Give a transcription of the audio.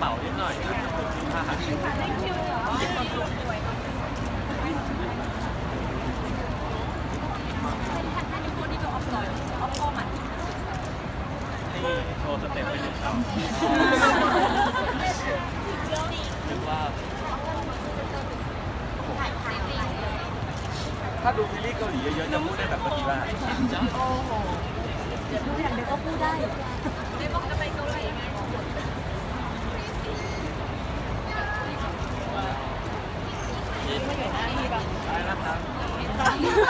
เป๋านิดหน่อยถ้าดูซีรีส์เกาหลีเยอะๆจะพูดได้แบบปฏิบัติโอ้โหเดี๋ยวดูอย่างเดียวก็พูดได้เดี๋ยวบอกจะไป anh nhớ